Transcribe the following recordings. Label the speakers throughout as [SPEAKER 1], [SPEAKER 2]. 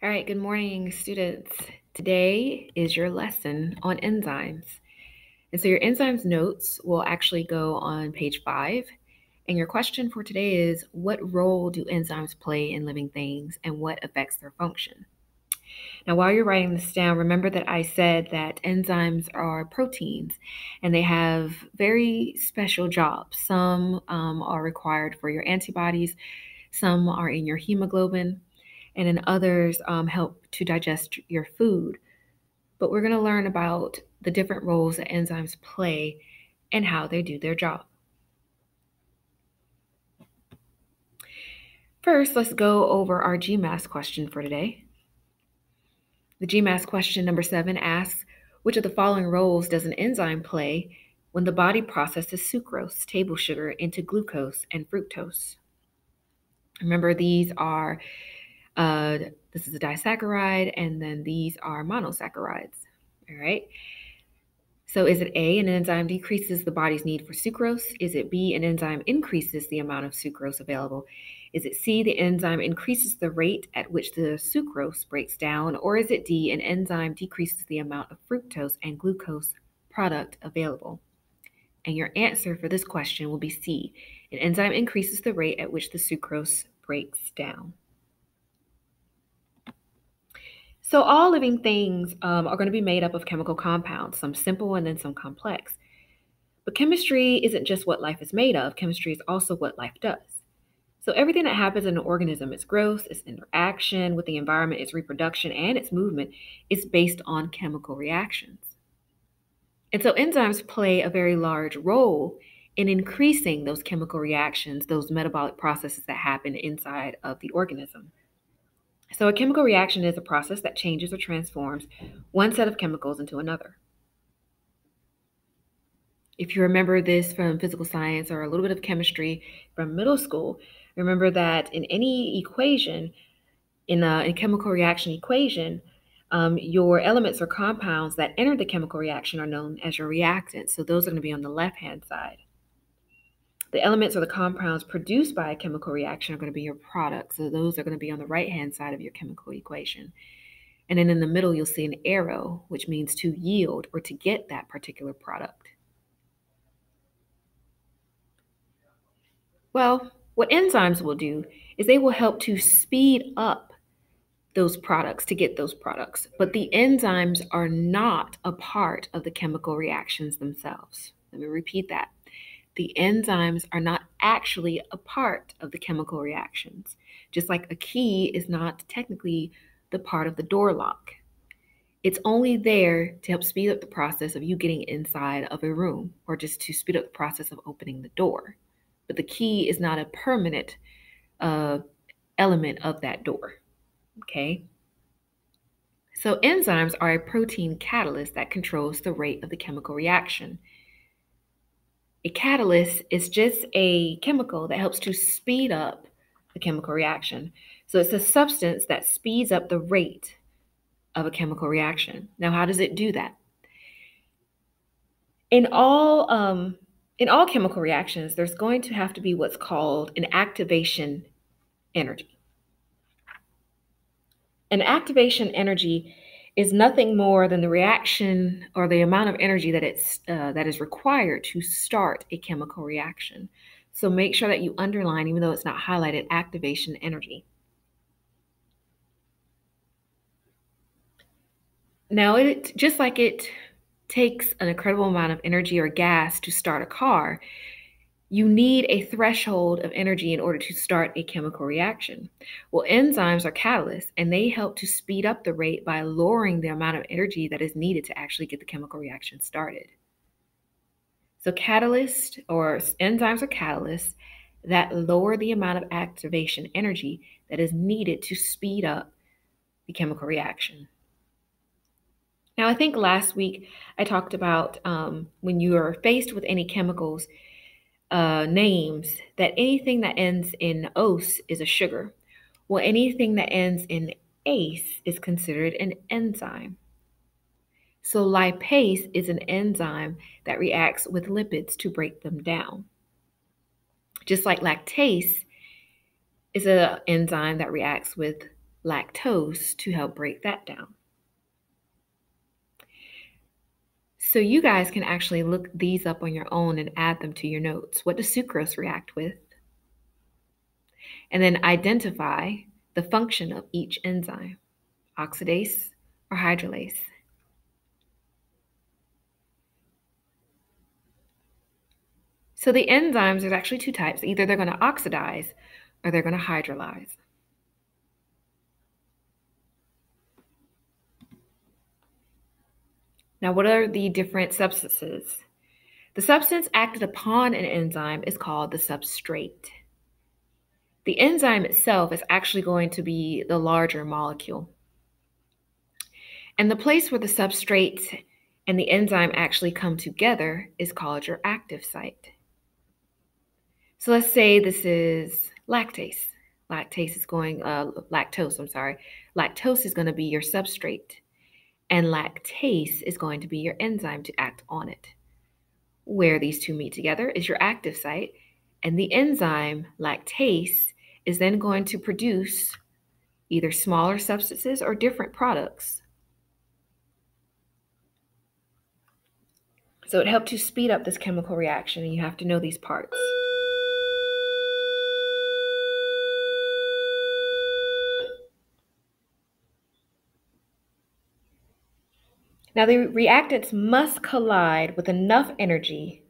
[SPEAKER 1] All right, good morning, students. Today is your lesson on enzymes. And so your enzymes notes will actually go on page five. And your question for today is What role do enzymes play in living things and what affects their function? Now, while you're writing this down, remember that I said that enzymes are proteins and they have very special jobs. Some um, are required for your antibodies, some are in your hemoglobin, and in others um, help to digest your food. But we're going to learn about the different roles that enzymes play and how they do their job. First, let's go over our GMAS question for today. The GMAS question number seven asks Which of the following roles does an enzyme play when the body processes sucrose, table sugar, into glucose and fructose? Remember, these are uh, this is a disaccharide, and then these are monosaccharides. All right. So is it A, an enzyme decreases the body's need for sucrose? Is it B, an enzyme increases the amount of sucrose available? Is it C, the enzyme increases the rate at which the sucrose breaks down? Or is it D, an enzyme decreases the amount of fructose and glucose product available? And your answer for this question will be C, an enzyme increases the rate at which the sucrose breaks down. So, all living things um, are going to be made up of chemical compounds, some simple and then some complex. But chemistry isn't just what life is made of, chemistry is also what life does. So, everything that happens in an organism, its growth, its interaction with the environment, its reproduction, and its movement, is based on chemical reactions. And so, enzymes play a very large role in increasing those chemical reactions, those metabolic processes that happen inside of the organism. So, a chemical reaction is a process that changes or transforms one set of chemicals into another. If you remember this from physical science or a little bit of chemistry from middle school, remember that in any equation, in a, in chemical reaction equation, um, your elements or compounds that enter the chemical reaction are known as your reactants. So those are going to be on the left hand side. The elements or the compounds produced by a chemical reaction are going to be your products. So those are going to be on the right hand side of your chemical equation. And then in the middle, you'll see an arrow, which means to yield or to get that particular product. Well, what enzymes will do is they will help to speed up those products to get those products. But the enzymes are not a part of the chemical reactions themselves. Let me repeat that the enzymes are not actually a part of the chemical reactions, just like a key is not technically the part of the door lock. It's only there to help speed up the process of you getting inside of a room or just to speed up the process of opening the door. But the key is not a permanent uh, element of that door. Okay? So, enzymes are a protein catalyst that controls the rate of the chemical reaction. A catalyst is just a chemical that helps to speed up a chemical reaction. So it's a substance that speeds up the rate of a chemical reaction. Now, how does it do that? In all um, in all chemical reactions, there's going to have to be what's called an activation energy. An activation energy is nothing more than the reaction or the amount of energy that it's uh, that is required to start a chemical reaction. So make sure that you underline, even though it's not highlighted, activation energy. Now, it just like it takes an incredible amount of energy or gas to start a car, you need a threshold of energy in order to start a chemical reaction. Well, enzymes are catalysts and they help to speed up the rate by lowering the amount of energy that is needed to actually get the chemical reaction started. So, catalysts or enzymes are catalysts that lower the amount of activation energy that is needed to speed up the chemical reaction. Now, I think last week I talked about um, when you are faced with any chemicals uh, names that anything that ends in ose is a sugar. Well, anything that ends in ace is considered an enzyme. So, lipase is an enzyme that reacts with lipids to break them down. Just like lactase is an enzyme that reacts with lactose to help break that down. So you guys can actually look these up on your own and add them to your notes. What does sucrose react with? And then identify the function of each enzyme, oxidase or hydrolase. So the enzymes, there's actually two types. Either they're going to oxidize or they're going to hydrolyze. Now, what are the different substances? The substance acted upon an enzyme is called the substrate. The enzyme itself is actually going to be the larger molecule. And the place where the substrate and the enzyme actually come together is called your active site. So let's say this is lactase. Lactase is going, uh, lactose, I'm sorry. Lactose is going to be your substrate, and lactase is going to be your enzyme to act on it. Where these two meet together is your active site, and the enzyme lactase is then going to produce either smaller substances or different products. So it helped to speed up this chemical reaction, and you have to know these parts. Now, the reactants must collide with enough energy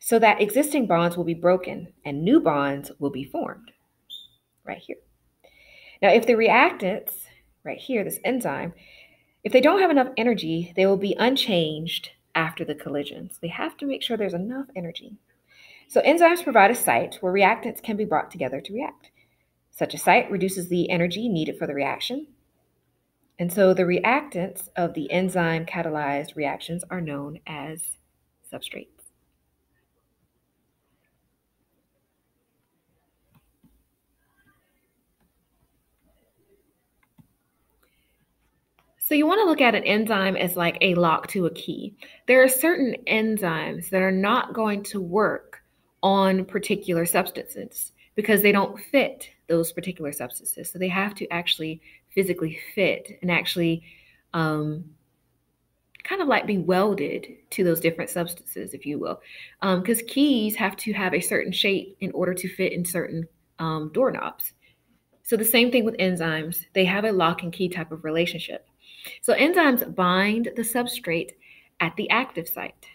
[SPEAKER 1] so that existing bonds will be broken and new bonds will be formed right here. Now, if the reactants, right here, this enzyme, if they don't have enough energy, they will be unchanged after the collision. So they have to make sure there's enough energy. So enzymes provide a site where reactants can be brought together to react. Such a site reduces the energy needed for the reaction and so the reactants of the enzyme catalyzed reactions are known as substrates. So you want to look at an enzyme as like a lock to a key. There are certain enzymes that are not going to work on particular substances because they don't fit those particular substances. So they have to actually physically fit and actually um, kind of like be welded to those different substances, if you will. Because um, keys have to have a certain shape in order to fit in certain um, doorknobs. So the same thing with enzymes, they have a lock and key type of relationship. So enzymes bind the substrate at the active site.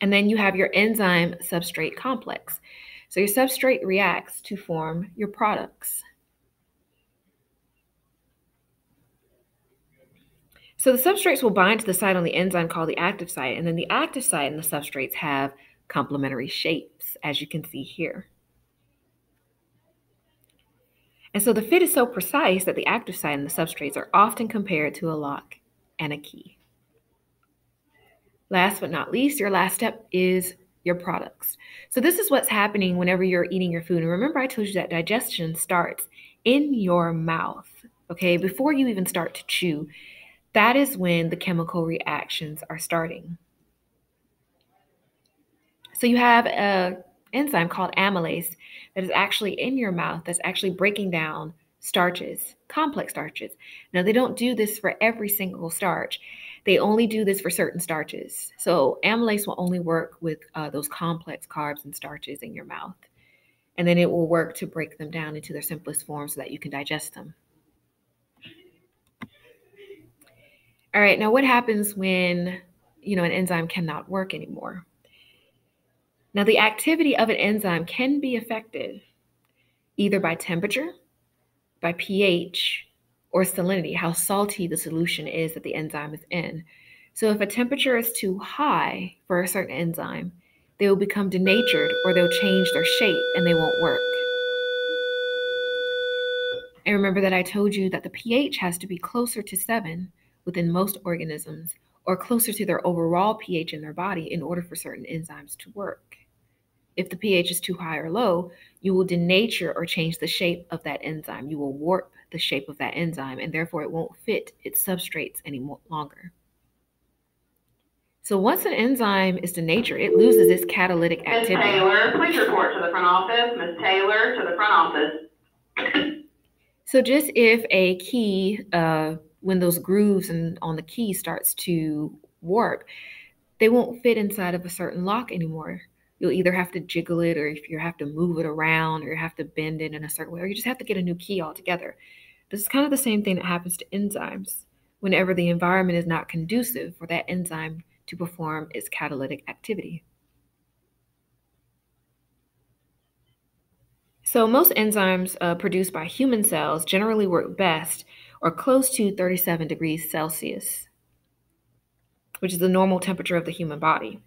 [SPEAKER 1] And then you have your enzyme substrate complex. So your substrate reacts to form your products. So the substrates will bind to the site on the enzyme called the active site, and then the active site and the substrates have complementary shapes, as you can see here. And so the fit is so precise that the active site and the substrates are often compared to a lock and a key. Last but not least, your last step is your products. So, this is what's happening whenever you're eating your food. And remember, I told you that digestion starts in your mouth, okay, before you even start to chew. That is when the chemical reactions are starting. So, you have an enzyme called amylase that is actually in your mouth that's actually breaking down starches, complex starches. Now, they don't do this for every single starch. They only do this for certain starches. So amylase will only work with uh, those complex carbs and starches in your mouth. And then it will work to break them down into their simplest form so that you can digest them. All right, now what happens when, you know, an enzyme cannot work anymore? Now, the activity of an enzyme can be affected either by temperature, by pH, or salinity, how salty the solution is that the enzyme is in. So if a temperature is too high for a certain enzyme, they will become denatured or they'll change their shape and they won't work. And remember that I told you that the pH has to be closer to 7 within most organisms or closer to their overall pH in their body in order for certain enzymes to work. If the pH is too high or low, you will denature or change the shape of that enzyme. You will warp the shape of that enzyme, and therefore it won't fit its substrates any longer. So once an enzyme is denatured, it loses its catalytic activity.
[SPEAKER 2] Ms. Taylor, please report to the front office. Ms. Taylor, to the front office.
[SPEAKER 1] So just if a key, uh, when those grooves and on the key starts to warp, they won't fit inside of a certain lock anymore. You'll either have to jiggle it, or if you have to move it around, or you have to bend it in a certain way, or you just have to get a new key altogether. This is kind of the same thing that happens to enzymes whenever the environment is not conducive for that enzyme to perform its catalytic activity. So, most enzymes uh, produced by human cells generally work best or close to 37 degrees Celsius, which is the normal temperature of the human body.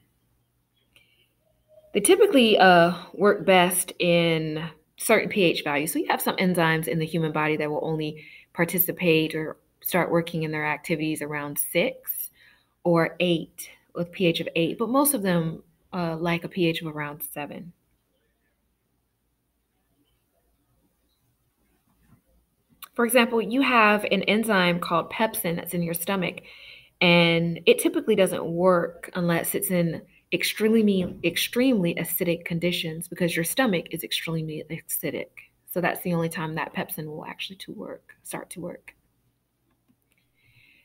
[SPEAKER 1] They typically uh, work best in certain pH values. So, you have some enzymes in the human body that will only participate or start working in their activities around six or eight with pH of eight, but most of them uh, like a pH of around seven. For example, you have an enzyme called pepsin that's in your stomach, and it typically doesn't work unless it's in extremely extremely acidic conditions because your stomach is extremely acidic. So that's the only time that pepsin will actually to work, start to work.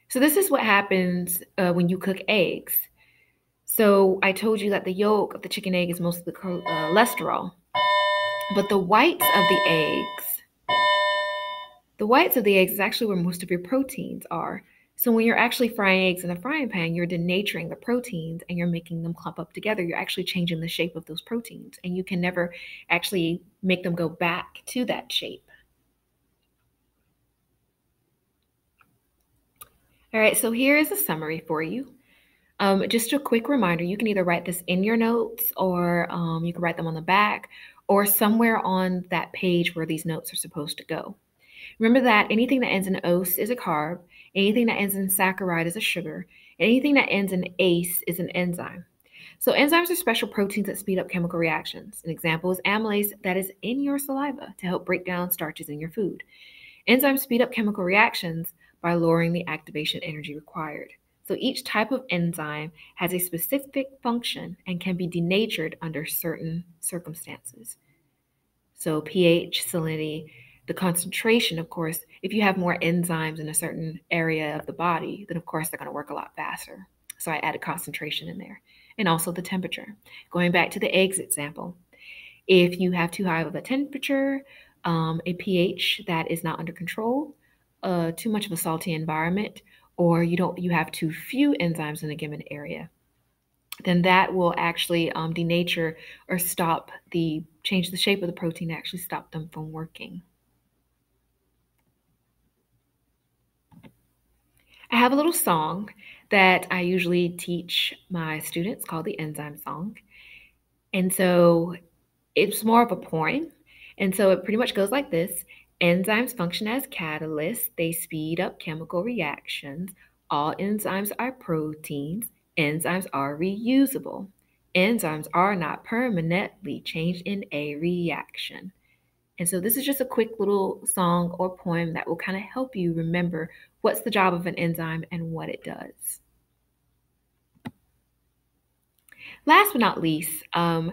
[SPEAKER 1] So this is what happens uh, when you cook eggs. So I told you that the yolk of the chicken egg is mostly uh, cholesterol, but the whites of the eggs the whites of the eggs is actually where most of your proteins are. So when you're actually frying eggs in a frying pan, you're denaturing the proteins and you're making them clump up together. You're actually changing the shape of those proteins, and you can never actually make them go back to that shape. All right, so here is a summary for you. Um, just a quick reminder you can either write this in your notes or um, you can write them on the back or somewhere on that page where these notes are supposed to go. Remember that anything that ends in ose is a carb, anything that ends in saccharide is a sugar, anything that ends in ACE is an enzyme. So enzymes are special proteins that speed up chemical reactions. An example is amylase that is in your saliva to help break down starches in your food. Enzymes speed up chemical reactions by lowering the activation energy required. So each type of enzyme has a specific function and can be denatured under certain circumstances. So pH, salinity, the concentration, of course, if you have more enzymes in a certain area of the body, then of course they're going to work a lot faster. So I added concentration in there. And also the temperature. Going back to the eggs example, if you have too high of a temperature, um, a pH that is not under control, uh, too much of a salty environment, or you don't you have too few enzymes in a given area, then that will actually um, denature or stop the change the shape of the protein, actually stop them from working. I have a little song that I usually teach my students called the Enzyme Song. And so it's more of a poem. And so it pretty much goes like this Enzymes function as catalysts, they speed up chemical reactions. All enzymes are proteins. Enzymes are reusable. Enzymes are not permanently changed in a reaction. And so this is just a quick little song or poem that will kind of help you remember what's the job of an enzyme and what it does. Last but not least, um,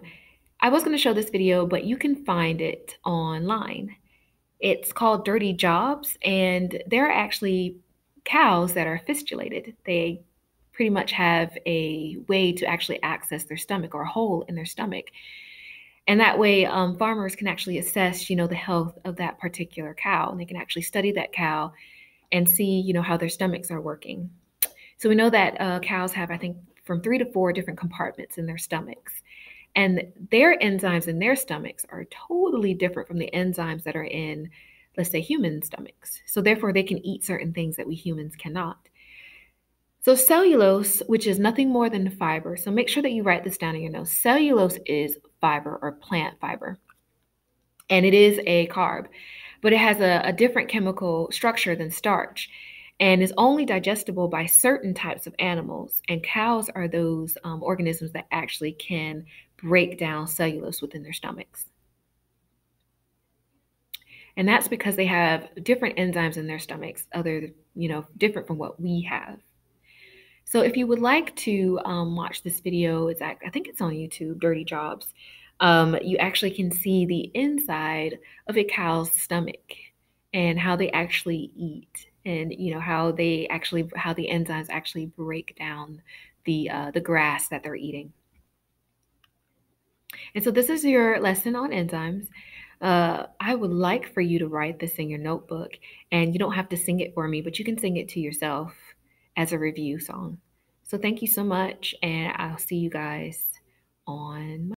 [SPEAKER 1] I was going to show this video, but you can find it online. It's called Dirty Jobs, and there are actually cows that are fistulated. They pretty much have a way to actually access their stomach or a hole in their stomach and that way um, farmers can actually assess you know the health of that particular cow and they can actually study that cow and see you know how their stomachs are working. So we know that uh, cows have i think from three to four different compartments in their stomachs. And their enzymes in their stomachs are totally different from the enzymes that are in let's say human stomachs. So therefore they can eat certain things that we humans cannot so, cellulose, which is nothing more than fiber, so make sure that you write this down in your notes. Cellulose is fiber or plant fiber, and it is a carb, but it has a, a different chemical structure than starch and is only digestible by certain types of animals. And cows are those um, organisms that actually can break down cellulose within their stomachs. And that's because they have different enzymes in their stomachs, other, you know, different from what we have. So if you would like to um, watch this video, it's I think it's on YouTube, Dirty Jobs. Um, you actually can see the inside of a cow's stomach. and how they actually eat and you know how they actually how the enzymes actually break down the uh, the grass that they're eating. And so this is your lesson on enzymes. Uh, I would like for you to write this in your notebook, and you don't have to sing it for me, but you can sing it to yourself as a review song. So thank you so much, and I'll see you guys on